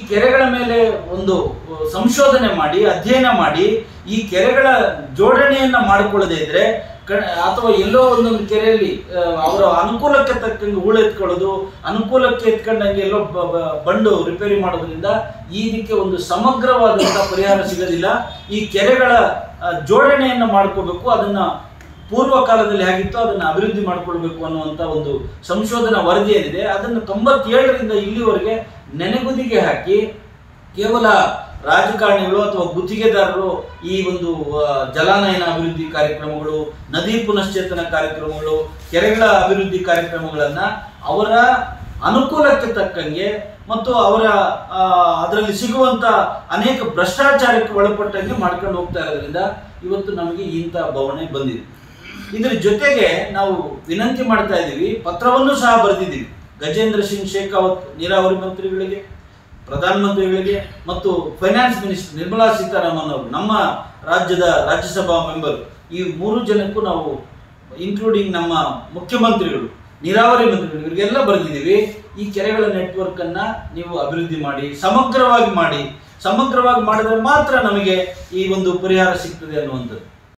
ಈ ಕೆರೆಗಳ ಮೇಲೆ ಒಂದು ಸಂಶೋಧನೆ ಮಾಡಿ, ಅಧ್ಯಯನ ಮಾಡಿ, ಈ ಕೆರೆಗಳ ಜೋಡಣೆಯನ್ನ ಮಾಡಿಕೊಳ್ಳದೆ ಇದ್ರೆ ಅಥವಾ ಎಲ್ಲೋ ಒಂದೊಂದು ಕೆರೆಯಲ್ಲಿ ಅವರ ಅನುಕೂಲಕ್ಕೆ ತಕ್ಕಂಗೆ ಹೂಳು ಎತ್ಕೊಳ್ಳೋದು, ಅನುಕೂಲಕ್ಕೆ ಎತ್ಕೊಂಡಂಗೆ ಎಲ್ಲೋ ಬಂಡು ರಿಪೇರಿ ಮಾಡೋದ್ರಿಂದ ಇದಕ್ಕೆ ಒಂದು ಸಮಗ್ರವಾದಂತಹ ಪರಿಹಾರ ಸಿಗೋದಿಲ್ಲ. ಈ ಕೆರೆಗಳ ಜೋಡಣೆಯನ್ನ ಮಾಡ್ಕೋಬೇಕು, ಅದನ್ನ ಪೂರ್ವ ಕಾಲದಲ್ಲಿ ಆಗಿತ್ತು ಅದನ್ನು ಅಭಿವೃದ್ಧಿ ಮಾಡಿಕೊಳ್ಬೇಕು ಅನ್ನುವಂಥ ಒಂದು ಸಂಶೋಧನಾ ವರದಿ ಏನಿದೆ, ಅದನ್ನು ತೊಂಬತ್ತೇಳರಿಂದ ಇಲ್ಲಿವರೆಗೆ ನೆನೆಗುದಿಗೆ ಹಾಕಿ ಕೇವಲ ರಾಜಕಾರಣಿಗಳು ಅಥವಾ ಗುತ್ತಿಗೆದಾರರು ಈ ಒಂದು ಜಲಾನಯನ ಅಭಿವೃದ್ಧಿ ಕಾರ್ಯಕ್ರಮಗಳು, ನದಿ ಪುನಶ್ಚೇತನ ಕಾರ್ಯಕ್ರಮಗಳು, ಕೆರೆಗಳ ಅಭಿವೃದ್ಧಿ ಕಾರ್ಯಕ್ರಮಗಳನ್ನು ಅವರ ಅನುಕೂಲಕ್ಕೆ ತಕ್ಕಂಗೆ ಮತ್ತು ಅವರ ಅದರಲ್ಲಿ ಸಿಗುವಂತ ಅನೇಕ ಭ್ರಷ್ಟಾಚಾರಕ್ಕೆ ಒಳಪಟ್ಟಂಗೆ ಮಾಡ್ಕೊಂಡು ಹೋಗ್ತಾ ಇರೋದ್ರಿಂದ ಇವತ್ತು ನಮಗೆ ಇಂಥ ಭಾವನೆ ಬಂದಿದೆ. ಇದರ ಜೊತೆಗೆ ನಾವು ವಿನಂತಿ ಮಾಡ್ತಾ ಇದ್ದೀವಿ, ಪತ್ರವನ್ನು ಸಹ ಬರೆದಿದ್ದೀವಿ. ಗಜೇಂದ್ರ ಸಿಂಗ್ ಶೇಖಾವತ್, ನೀರಾವರಿ ಮಂತ್ರಿಗಳಿಗೆ ಪ್ರಧಾನಮಂತ್ರಿಗಳಿಗೆ ಮತ್ತು ಫೈನಾನ್ಸ್ ಮಿನಿಸ್ಟರ್ ನಿರ್ಮಲಾ ಸೀತಾರಾಮನ್ ಅವರು, ನಮ್ಮ ರಾಜ್ಯದ ರಾಜ್ಯಸಭಾ ಮೆಂಬರ್ ಈ ಮೂರು ಜನಕ್ಕೂ ನಾವು ಇನ್ಕ್ಲೂಡಿಂಗ್ ನಮ್ಮ ಮುಖ್ಯಮಂತ್ರಿಗಳು, ನೀರಾವರಿ ಮಂತ್ರಿಗಳು, ಇವರಿಗೆಲ್ಲ ಬರೆದಿದ್ದೀವಿ. ಈ ಕೆರೆಗಳ ನೆಟ್ವರ್ಕ್ ಅನ್ನ ನೀವು ಅಭಿವೃದ್ಧಿ ಮಾಡಿ, ಸಮಗ್ರವಾಗಿ ಮಾಡಿ. ಸಮಗ್ರವಾಗಿ ಮಾಡಿದ್ರೆ ಮಾತ್ರ ನಮಗೆ ಈ ಒಂದು ಪರಿಹಾರ ಸಿಗ್ತದೆ ಅನ್ನುವಂಥದ್ದು.